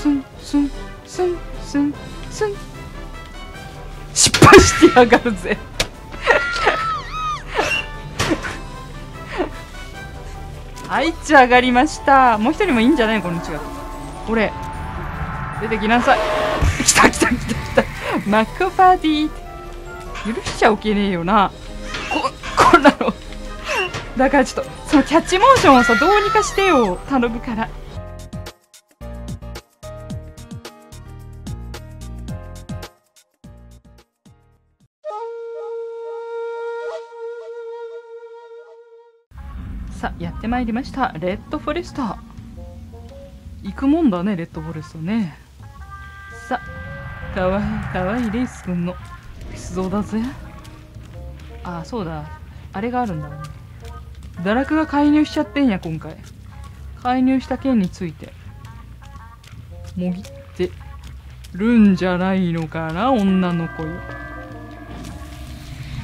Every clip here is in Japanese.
スンスンスンスンスン。失敗してやがるぜ。はいじゃ上がりました。もう一人もいいんじゃない？この違う俺出てきなさい。来た来た来た来た。マックパーティー。許しちゃおけねえよな。ここんなの。だからちょっとそのキャッチモーションをさどうにかしてよ頼むから。さあやってまいりました。レッドフォレスト行くもんだねレッドフォレストね。さあかわいいかわいいレイスくんの。出動だぜ。あそうだ。あれがあるんだね。堕落が介入しちゃってんや今回。介入した件について。もぎってるんじゃないのかな女の子よ。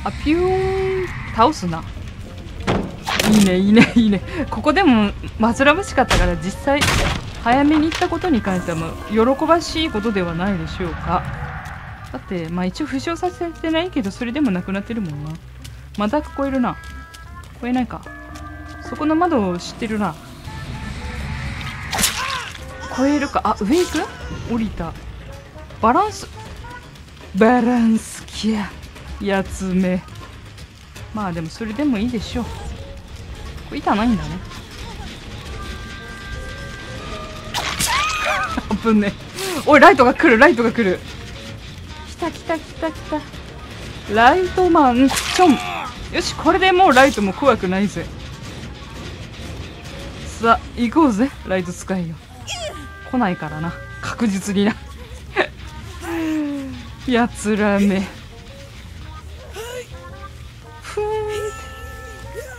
あピューン。倒すな。いいねいいねいいね。ここでも煩わしかったから実際早めに行ったことに関してはもう喜ばしいことではないでしょうか。だってまあ一応負傷させてないけどそれでもなくなってるもんな。また聞こえるな。聞こえないか。そこの窓を知ってるな。超えるか。あ上行く？降りた。バランス。バランスキャやつめ。まあでもそれでもいいでしょう。板ないんだね。危ねおいライトが来るライトが来る。来た来た来た来た。ライトマンちょん。よしこれでもうライトも怖くないぜ。さあ行こうぜ。ライト使いよ。来ないからな。確実にな。やつらめ。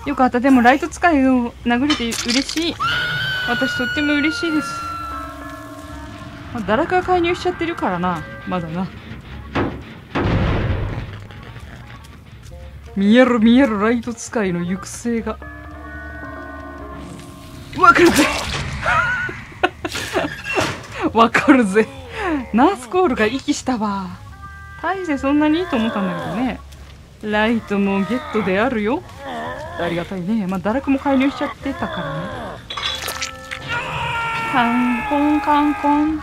よかった。でもライト使いを殴れて嬉しい。私とっても嬉しいです、まあ、堕落が介入しちゃってるからな。まだな。見える見えるライト使いの行く末が。わかるぜ。わかるぜ。ナースコールが息したわ。大勢そんなにいいと思ったんだけどね。ライトもゲットであるよ。ありがたいね。まあ堕落も介入しちゃってたからね。カンコンカンコン。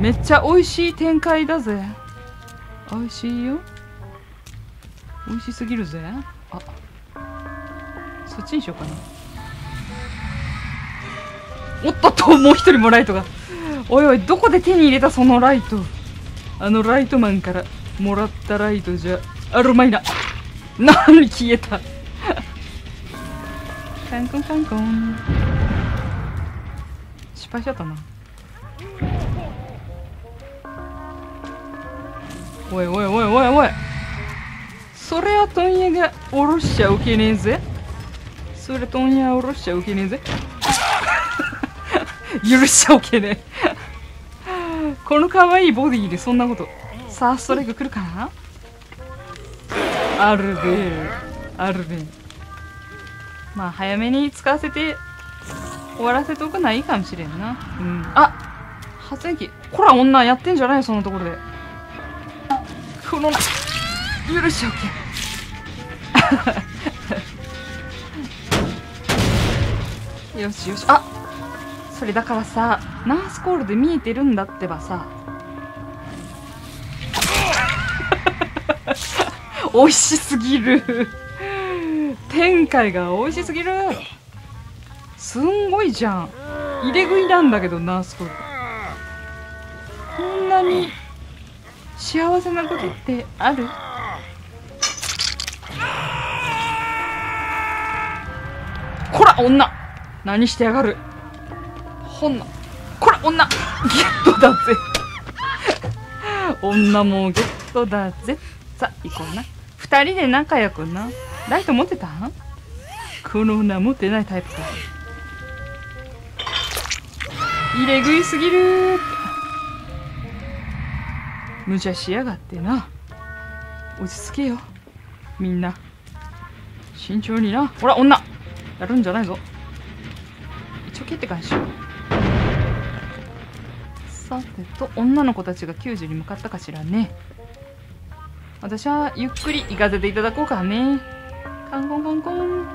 めっちゃ美味しい展開だぜ。美味しいよ。美味しすぎるぜ。あ。そっちにしようかな。おっとっともう一人もライトが。おいおいどこで手に入れたそのライト。あのライトマンからもらったライトじゃあるまいな。何消えた。カンコンカンコン。失敗しちゃったな。おいおいおいおいおい。それは問屋が下ろしちゃおけねえぜ。それ問屋下ろしちゃおけねえぜ。許しちゃおけねえ。この可愛いボディでそんなことさあストライク来るかな？あるべあるべまあ早めに使わせて終わらせておくのはいいかもしれんな。うん。あ発電機こら女やってんじゃないそんなところで。この許しちゃおけ。よしよし。あそれだからさナースコールで見えてるんだってばさ。美味しすぎる。展開が美味しすぎる。すんごいじゃん。入れ食いなんだけどナースコールこんなに幸せなことってある？こら女。何してやがる？ほんな。こら女。ゲットだぜ。女もゲットだぜ。さあ行こうな。二人で仲良くな？ライト持ってた？この女持ってないタイプか。入れ食いすぎる。無茶しやがってな。落ち着けよ。みんな。慎重にな。ほら女。やるんじゃないぞ。一応蹴ってからしよう。さてと女の子たちが救助に向かったかしらね。私はゆっくり行かせていただこうかね。カンコンコンコン。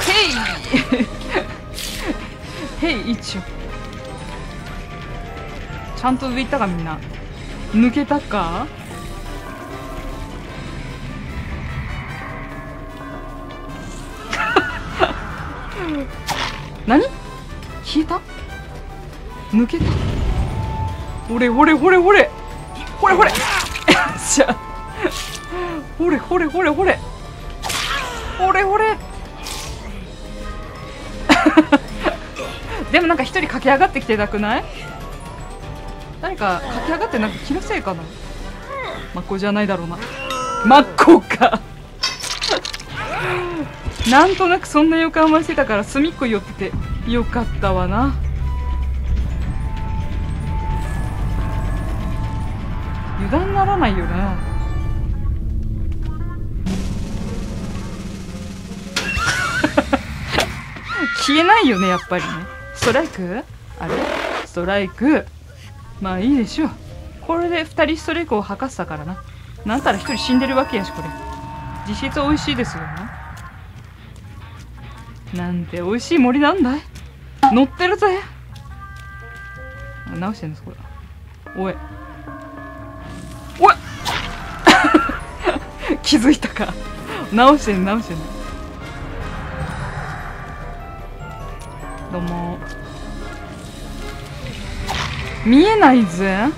ヘイ！ヘイ一応。ちゃんと上行ったかみんな。抜けたか？何？消えた？抜けた？ほれほれほれほれほれほれ。よっしゃほれほれほれほれ。ほれ ほれ。でもなんか一人駆け上がってきてなくない？誰か駆け上がってなんか気のせいかな？真っ向じゃないだろうな。真っ向か。なんとなくそんな予感はしてたから隅っこ寄っててよかったわな。油断ならないよな。消えないよねやっぱりね。ストライク？あれ？ストライク？まあいいでしょう。これで2人ストライクを吐かせたからな。なんたら1人死んでるわけやしこれ。実質美味しいですよななんて美味しい森なんだい？乗ってるぜ。直してんですこれ。おい気づいたか。直してん直してんどうも。見えないぜ。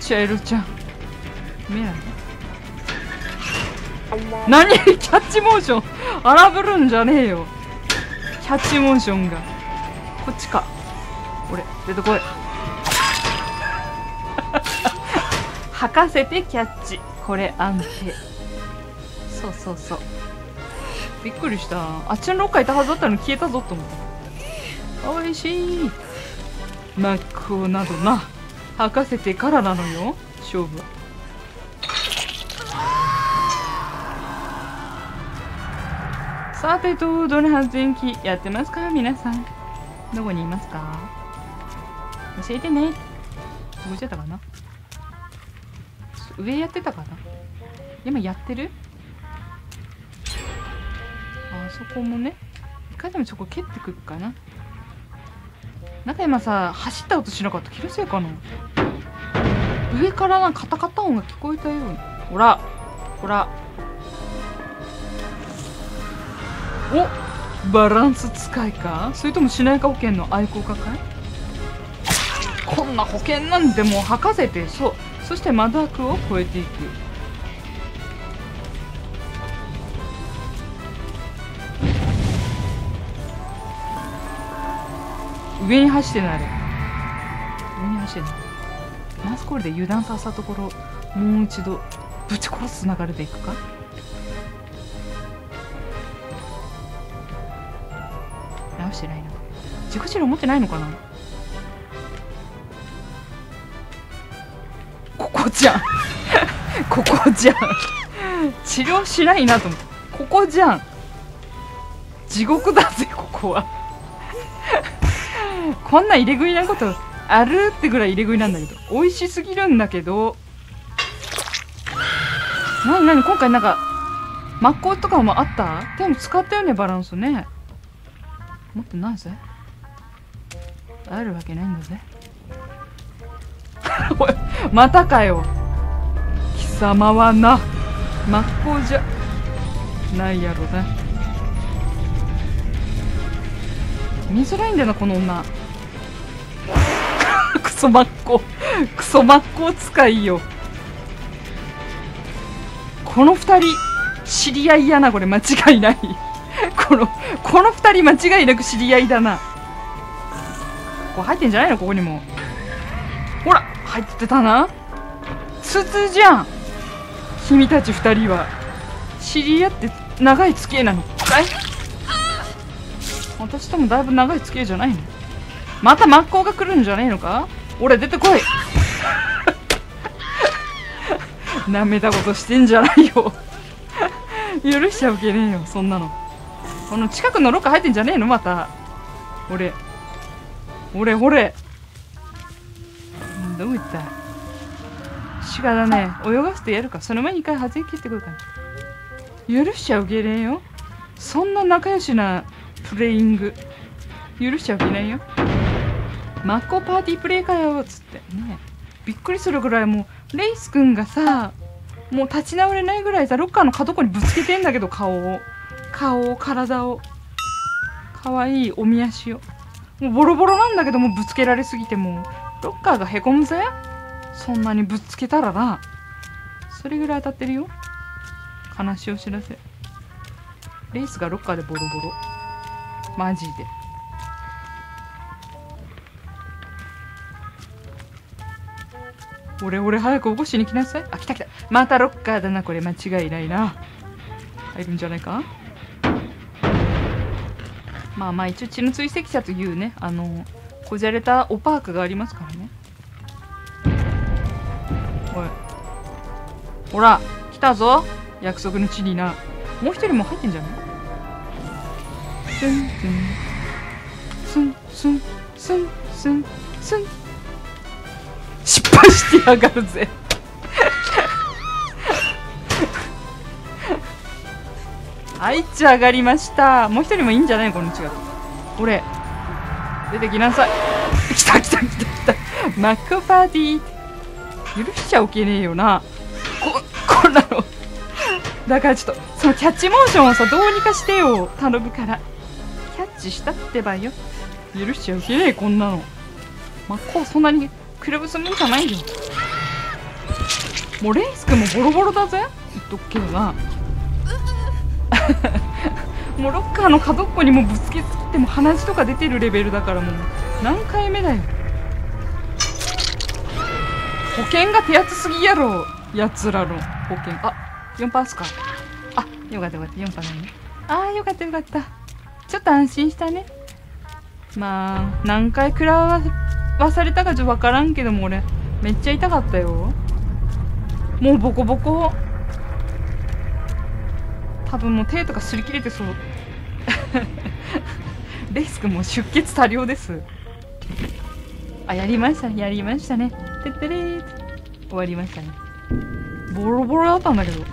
チャイルちゃん。見えない？何？キャッチモーション。荒ぶるんじゃねえよ。キャッチモーションが。こっちか。俺出てこい。吐かせてキャッチ。これ安定。そうそうそう。びっくりした。あっちのロッカーいたはずだったのに消えたぞと思った。おいしい。マッコなどな。吐かせてからなのよ。勝負は。さてとどの発電機やってますか？皆さん。どこにいますか？教えてね。どこ行っちゃったかな？上やってたかな？今やってる？そこもね一回でもそこ蹴ってくるかな。なんか今さ走った音しなかった？気のせいかな。上からなんかカタカタ音が聞こえたようにほらほら。おバランス使いか？それともしないか保険の愛好家か？いこんな保険なんでもう吐かせてそう。そしてマダークを越えていく。上に走ってない上に走ってないマスコールで油断させたところもう一度ぶち殺す流れでいくか？直してないな。自己治療持ってないのかな？ここじゃん。ここじゃん。治療しないなと思って。ここじゃん。地獄だぜここは。こんな入れ食いなことあるってぐらい入れ食いなんだけど美味しすぎるんだけど。なになに今回なんか真っ向とかもあった？でも使ったよねバランスね。持ってないぜ。あるわけないんだぜ。おいまたかよ。貴様はな真っ向じゃないやろな。見づらいんだよなこの女。ソ真っ向クソ真っ向使いよ。この二人知り合いやなこれ。間違いない。このこの二人間違いなく知り合いだな。これ入ってんじゃないのここにも。ほら入ってたな。筒じゃん。君たち二人は。知り合って長い付き合いなの。かい私ともだいぶ長い付き合いじゃないの。また真っ向が来るんじゃねえのか？俺出てこい。なめたことしてんじゃないよ。許しちゃうけねえよそんなの。この近くのロッカー入ってんじゃねえのまた。俺。ほれほれどういった？しかだね泳がせてやるか。その前に一回外れ切ってくるから。許しちゃ受けれんよ。そんな仲良しなプレイング。許しちゃいけないよ。マッコパーティープレイかよっつって。ね。びっくりするぐらいもうレイス君がさもう立ち直れないぐらいさロッカーの角っこにぶつけてんだけど顔を。顔を体を。かわいいおみ足を。もうボロボロなんだけどもぶつけられすぎてもう。ロッカーがへこむぜそんなにぶつけたらな。それぐらい当たってるよ。悲しいお知らせ。レースがロッカーでボロボロ。マジで。俺俺早く起こしに来なさい。あ来た来た。またロッカーだなこれ。間違いないな。入るんじゃないか？まあまあ一応血の追跡者というねあのこじゃれたオパークがありますからね。おい。ほら来たぞ。約束の地にな。もう一人も入ってんじゃない？スンスン。スンスンスンスン失敗してやがるぜ。はいち上がりました。もう一人もいいんじゃない？この違う俺出てきなさい。来た来た来た来た。マックパーティー。許しちゃおけねえよな。ここんなの。だからちょっとそのキャッチモーションをさどうにかしてよ頼むから。キャッチしたってばよ。許しちゃおけねえこんなの。真っ向そんなにクラブするんじゃないよ。もうレイス君もボロボロだぜ。言っとくけどなもうロッカーの角っこにもぶつけつけても鼻血とか出てるレベルだからもう。何回目だよ。保険が手厚すぎやろ。やつらの保険。あ4パースか。あよかったよかった。4パーだね。あーよかったよかった。ちょっと安心したね。まあ何回食らわされたかちょっと分からんけども俺めっちゃ痛かったよ。もうボコボコ。多分もう手とか擦り切れてそう。レイス君もう出血多量です。あやりましたやりましたね。てってれー終わりましたね。ボロボロだったんだけど。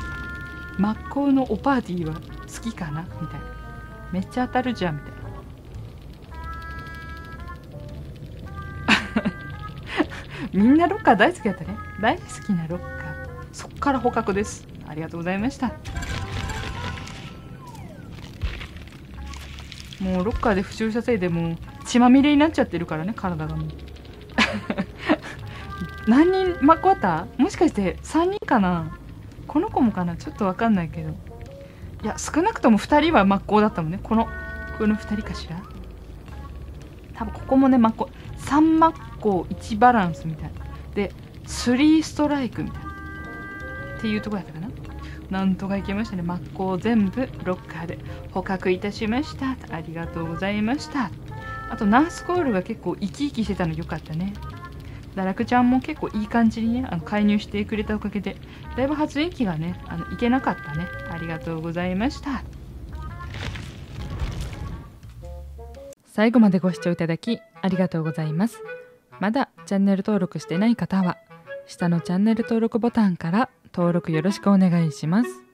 真っ向のオパーティーは好きかな？みたいな。めっちゃ当たるじゃん。みたいな。みんなロッカー大好きだったね。大好きなロッカー。そっから捕獲です。ありがとうございました。もうロッカーで負傷したせいでもう血まみれになっちゃってるからね体がもう。何人マッコあった？もしかして3人かな？この子もかな？ちょっとわかんないけど。いや少なくとも2人は真っ向だったもんね。このこの2人かしら？多分ここもね真っ向3真っ向1バランスみたいな。で3ストライクみたいな。っていうとこやったかな。なんとかいけましたね。真っ向全部ロッカーで。捕獲いたしました。ありがとうございました。あとナースコールが結構生き生きしてたのよかったね。堕落ちゃんも結構いい感じにねあの介入してくれたおかげでだいぶ発電機がねあのいけなかったね。ありがとうございました。最後までご視聴いただきありがとうございます。まだチャンネル登録してない方は下のチャンネル登録ボタンから登録よろしくお願いします。